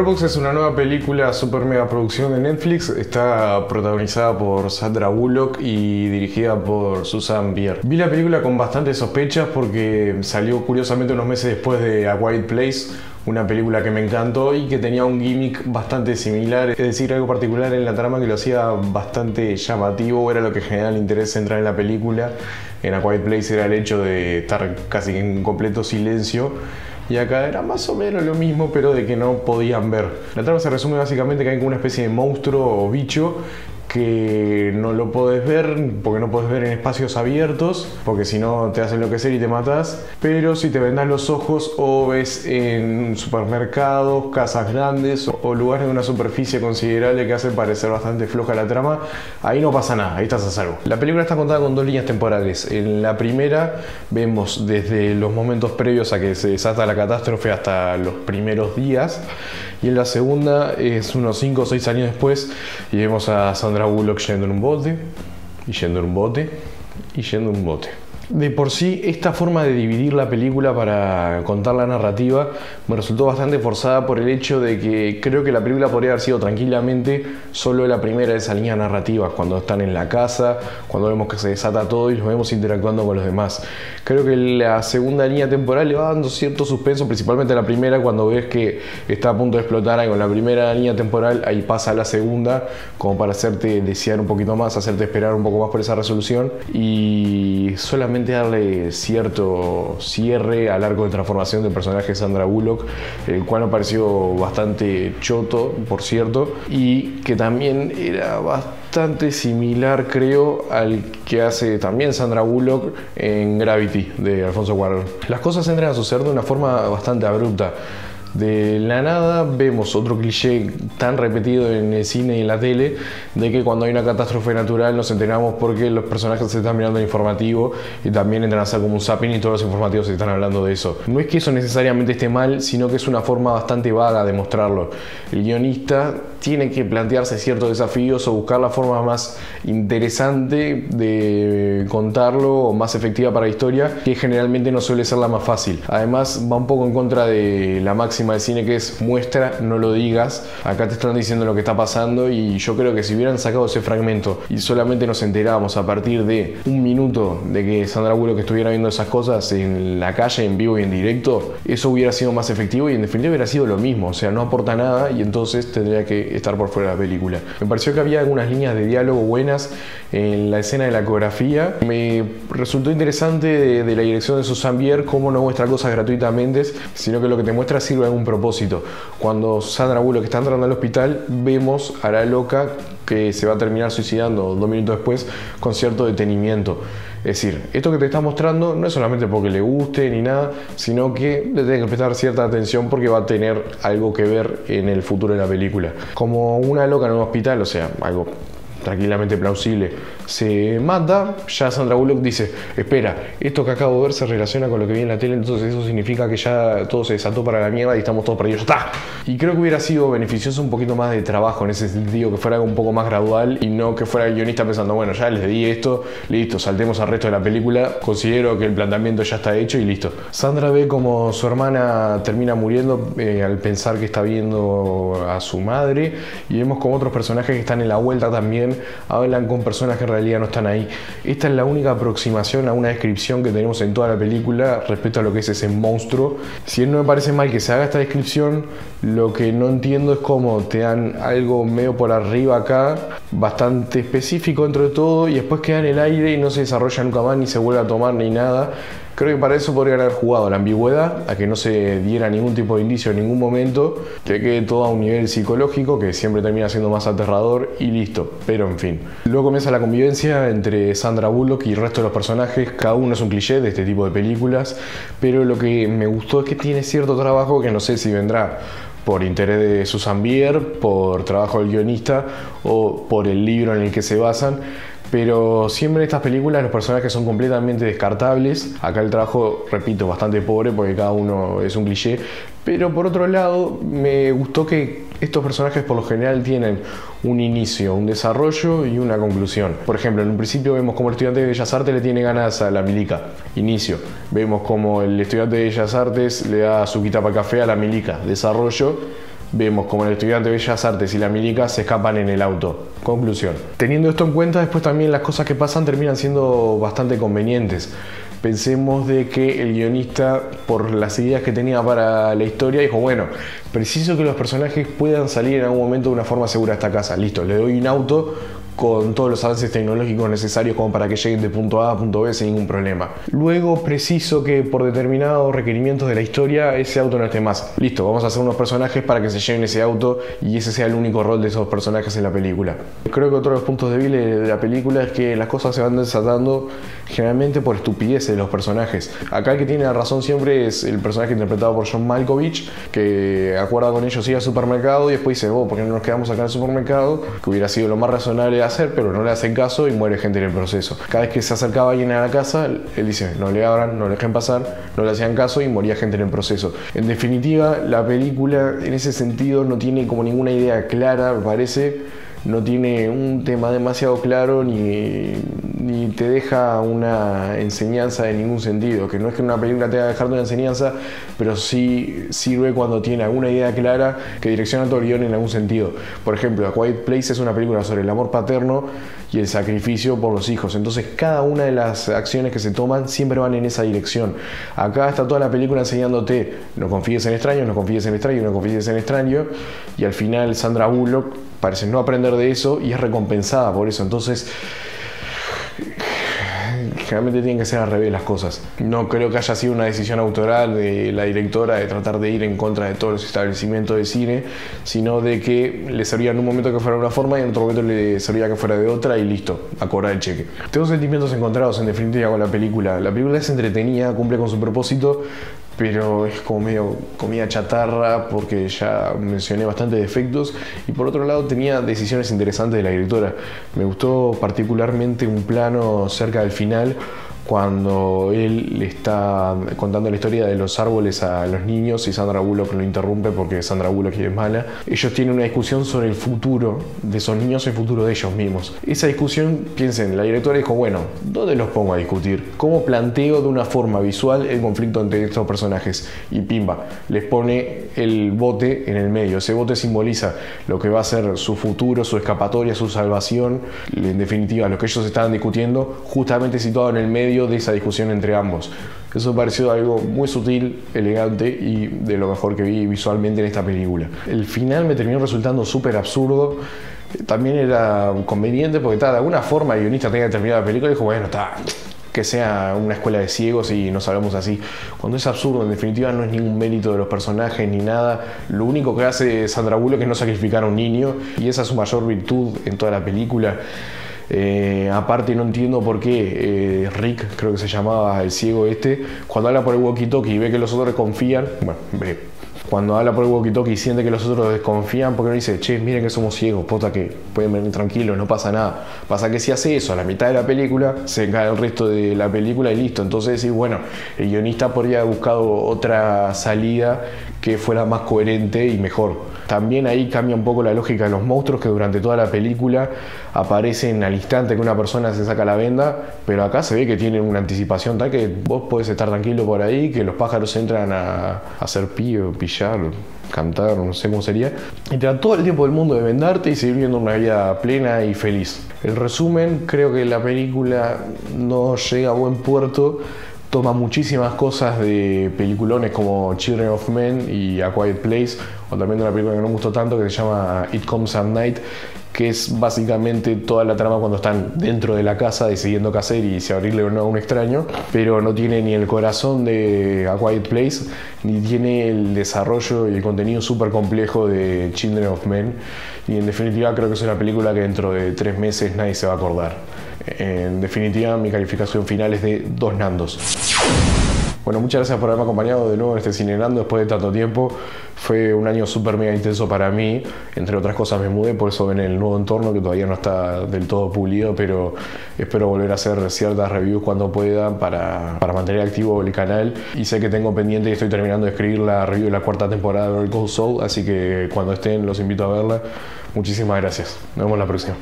Box es una nueva película super mega producción de Netflix. Está protagonizada por Sandra Bullock y dirigida por Susan Bier. Vi la película con bastantes sospechas porque salió curiosamente unos meses después de A White Place, una película que me encantó y que tenía un gimmick bastante similar, es decir, algo particular en la trama que lo hacía bastante llamativo, era lo que generaba el interés central en la película. En A Quiet Place era el hecho de estar casi en completo silencio y acá era más o menos lo mismo, pero de que no podían ver. La trama se resume básicamente que hay como una especie de monstruo o bicho que no lo puedes ver porque no puedes ver en espacios abiertos, porque si no te hacen enloquecer y te matas. Pero si te vendas los ojos o ves en supermercados, casas grandes o lugares de una superficie considerable que hace parecer bastante floja la trama, ahí no pasa nada, ahí estás a salvo. La película está contada con dos líneas temporales. En la primera vemos desde los momentos previos a que se desata la catástrofe hasta los primeros días. Y en la segunda es unos 5 o 6 años después y vemos a Sandra Raulo kështë e nërmbodi, ishe nërmbodi, ishe nërmbodi. De por sí, esta forma de dividir la película para contar la narrativa me resultó bastante forzada por el hecho de que creo que la película podría haber sido tranquilamente solo la primera de esa línea narrativa, cuando están en la casa, cuando vemos que se desata todo y los vemos interactuando con los demás. Creo que la segunda línea temporal le va dando cierto suspenso, principalmente la primera, cuando ves que está a punto de explotar con la primera línea temporal, ahí pasa la segunda, como para hacerte desear un poquito más, hacerte esperar un poco más por esa resolución y solamente darle cierto cierre al arco de transformación del personaje Sandra Bullock, el cual me pareció bastante choto, por cierto, y que también era bastante similar, creo, al que hace también Sandra Bullock en Gravity de Alfonso Cuarón. Las cosas entran a suceder de una forma bastante abrupta. De la nada vemos otro cliché tan repetido en el cine y en la tele de que cuando hay una catástrofe natural nos enteramos porque los personajes se están mirando el informativo y también entran a hacer como un zapping y todos los informativos se están hablando de eso. No es que eso necesariamente esté mal, sino que es una forma bastante vaga de mostrarlo. El guionista tiene que plantearse ciertos desafíos o buscar la forma más interesante de contarlo o más efectiva para la historia, que generalmente no suele ser la más fácil. Además, va un poco en contra de la máxima de cine que es muestra, no lo digas. Acá te están diciendo lo que está pasando y yo creo que si hubieran sacado ese fragmento y solamente nos enterábamos a partir de un minuto de que Sandra Bullock estuviera viendo esas cosas en la calle, en vivo y en directo, eso hubiera sido más efectivo y en definitiva hubiera sido lo mismo. O sea, no aporta nada y entonces tendría que estar por fuera de la película. Me pareció que había algunas líneas de diálogo buenas en la escena de la ecografía. Me resultó interesante de, la dirección de Susan Bier cómo no muestra cosas gratuitamente, sino que lo que te muestra sirve a un propósito. Cuando Sandra Bullock está entrando al hospital, vemos a la loca que se va a terminar suicidando dos minutos después con cierto detenimiento. Es decir, esto que te está mostrando no es solamente porque le guste ni nada, sino que le tiene que prestar cierta atención porque va a tener algo que ver en el futuro de la película. Como una loca en un hospital, o sea, algo tranquilamente plausible, se mata, ya Sandra Bullock dice, espera, esto que acabo de ver se relaciona con lo que vi en la tele, entonces eso significa que ya todo se desató para la mierda y estamos todos perdidos. ¡Está! Y creo que hubiera sido beneficioso un poquito más de trabajo en ese sentido, que fuera un poco más gradual y no que fuera el guionista pensando, bueno, ya les di esto, listo, saltemos al resto de la película, considero que el planteamiento ya está hecho y listo. Sandra ve como su hermana termina muriendo eh, al pensar que está viendo a su madre y vemos como otros personajes que están en la vuelta también hablan con personas que realidad no están ahí. Esta es la única aproximación a una descripción que tenemos en toda la película respecto a lo que es ese monstruo. Si no me parece mal que se haga esta descripción, lo que no entiendo es cómo te dan algo medio por arriba acá, bastante específico dentro de todo, y después queda en el aire y no se desarrolla nunca más, ni se vuelve a tomar ni nada. Creo que para eso podrían haber jugado la ambigüedad, a que no se diera ningún tipo de indicio en ningún momento, que quede todo a un nivel psicológico, que siempre termina siendo más aterrador y listo. Pero en fin. Luego comienza la convivencia entre Sandra Bullock y el resto de los personajes. Cada uno es un cliché de este tipo de películas, pero lo que me gustó es que tiene cierto trabajo que no sé si vendrá por interés de Susan Bier, por trabajo del guionista o por el libro en el que se basan pero siempre en estas películas los personajes son completamente descartables. Acá el trabajo, repito, bastante pobre porque cada uno es un cliché. Pero por otro lado, me gustó que estos personajes por lo general tienen un inicio, un desarrollo y una conclusión. Por ejemplo, en un principio vemos como el estudiante de Bellas Artes le tiene ganas a la milica. Inicio. Vemos como el estudiante de Bellas Artes le da su quita para café a la milica. Desarrollo vemos como el estudiante de Bellas Artes y la milica se escapan en el auto. Conclusión. Teniendo esto en cuenta, después también las cosas que pasan terminan siendo bastante convenientes. Pensemos de que el guionista, por las ideas que tenía para la historia, dijo, bueno, preciso que los personajes puedan salir en algún momento de una forma segura a esta casa. Listo, le doy un auto con todos los avances tecnológicos necesarios como para que lleguen de punto A a punto B sin ningún problema. Luego preciso que por determinados requerimientos de la historia ese auto no esté más. Listo, vamos a hacer unos personajes para que se lleven ese auto y ese sea el único rol de esos personajes en la película. Creo que otro de los puntos débiles de la película es que las cosas se van desatando generalmente por estupideces de los personajes. Acá el que tiene la razón siempre es el personaje interpretado por John Malkovich, que acuerda con ellos ir al supermercado y después dice, oh, ¿por qué no nos quedamos acá en el supermercado? Que hubiera sido lo más razonable hacer, pero no le hacen caso y muere gente en el proceso. Cada vez que se acercaba alguien a la casa, él dice, no le abran, no le dejen pasar, no le hacían caso y moría gente en el proceso. En definitiva, la película en ese sentido no tiene como ninguna idea clara, me parece no tiene un tema demasiado claro ni, ni, te deja una enseñanza de ningún sentido. Que no es que una película te va a dejar una enseñanza, pero sí sirve cuando tiene alguna idea clara que direcciona todo el guion en algún sentido. Por ejemplo, A Quiet Place es una película sobre el amor paterno y el sacrificio por los hijos. Entonces, cada una de las acciones que se toman siempre van en esa dirección. Acá está toda la película enseñándote: no confíes en extraños, no confíes en extraños, no confíes en extraños. Y al final, Sandra Bullock parece no aprender de eso y es recompensada por eso. Entonces, generalmente tienen que ser al revés las cosas. No creo que haya sido una decisión autoral de la directora de tratar de ir en contra de todos los establecimientos de cine, sino de que le servía en un momento que fuera de una forma y en otro momento le servía que fuera de otra y listo, a cobrar el cheque. Tengo sentimientos encontrados en definitiva con la película. La película es entretenida, cumple con su propósito, pero es como medio comida chatarra porque ya mencioné bastante defectos y por otro lado tenía decisiones interesantes de la directora. Me gustó particularmente un plano cerca del final cuando él le está contando la historia de los árboles a los niños y Sandra Bullock lo interrumpe porque Sandra Bullock es mala. Ellos tienen una discusión sobre el futuro de esos niños y el futuro de ellos mismos. Esa discusión, piensen, la directora dijo, bueno, ¿dónde los pongo a discutir? ¿Cómo planteo de una forma visual el conflicto entre estos personajes? Y pimba, les pone el bote en el medio. Ese bote simboliza lo que va a ser su futuro, su escapatoria, su salvación, en definitiva, lo que ellos estaban discutiendo, justamente situado en el medio de esa discusión entre ambos. Eso pareció algo muy sutil, elegante y de lo mejor que vi visualmente en esta película. El final me terminó resultando súper absurdo. También era conveniente porque de alguna forma el guionista tenía que terminar la película y dijo, bueno, está, que sea una escuela de ciegos y nos hablamos así. Cuando es absurdo, en definitiva no es ningún mérito de los personajes ni nada. Lo único que hace Sandra Bullock es no sacrificar a un niño y esa es su mayor virtud en toda la película. Eh, aparte no entiendo por qué eh, Rick, creo que se llamaba el ciego este, cuando habla por el walkie-talkie y ve que los otros desconfían, bueno, ve, cuando habla por el walkie-talkie y siente que los otros desconfían, porque no dice, che, miren que somos ciegos, pota que pueden venir tranquilos, no pasa nada. Pasa que si hace eso a la mitad de la película, se cae el resto de la película y listo. Entonces decís, bueno, el guionista podría haber buscado otra salida que fuera más coherente y mejor. También ahí cambia un poco la lógica de los monstruos que durante toda la película aparecen al instante que una persona se saca la venda, pero acá se ve que tienen una anticipación tal que vos podés estar tranquilo por ahí, que los pájaros entran a, hacer pío, pillar, cantar, no sé cómo sería, y te da todo el tiempo del mundo de vendarte y seguir viviendo una vida plena y feliz. El resumen, creo que la película no llega a buen puerto toma muchísimas cosas de peliculones como Children of Men y A Quiet Place, o también de una película que no me gustó tanto que se llama It Comes at Night, que es básicamente toda la trama cuando están dentro de la casa decidiendo qué hacer y si abrirle o no a un extraño, pero no tiene ni el corazón de A Quiet Place, ni tiene el desarrollo y el contenido súper complejo de Children of Men, y en definitiva creo que es una película que dentro de tres meses nadie se va a acordar. En definitiva, mi calificación final es de dos nandos. Bueno, muchas gracias por haberme acompañado de nuevo en este Cine Nando después de tanto tiempo. Fue un año súper mega intenso para mí. Entre otras cosas me mudé, por eso ven el nuevo entorno que todavía no está del todo pulido, pero espero volver a hacer ciertas reviews cuando pueda para, para mantener activo el canal. Y sé que tengo pendiente y estoy terminando de escribir la review de la cuarta temporada de Cold Soul, así que cuando estén los invito a verla. Muchísimas gracias. Nos vemos la próxima.